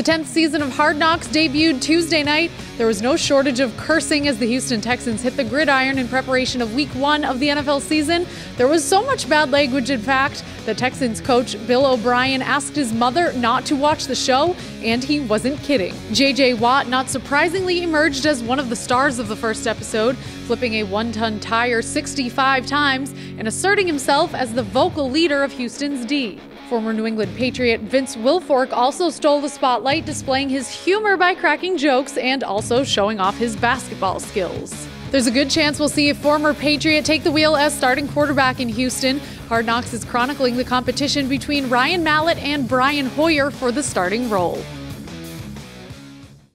The 10th season of Hard Knocks debuted Tuesday night. There was no shortage of cursing as the Houston Texans hit the gridiron in preparation of week one of the NFL season. There was so much bad language, in fact, that Texans coach Bill O'Brien asked his mother not to watch the show, and he wasn't kidding. JJ Watt, not surprisingly, emerged as one of the stars of the first episode, flipping a one ton tire 65 times and asserting himself as the vocal leader of Houston's D. Former New England Patriot Vince Wilfork also stole the spotlight, displaying his humor by cracking jokes and also showing off his basketball skills. There's a good chance we'll see a former Patriot take the wheel as starting quarterback in Houston. Hard Knocks is chronicling the competition between Ryan Mallett and Brian Hoyer for the starting role.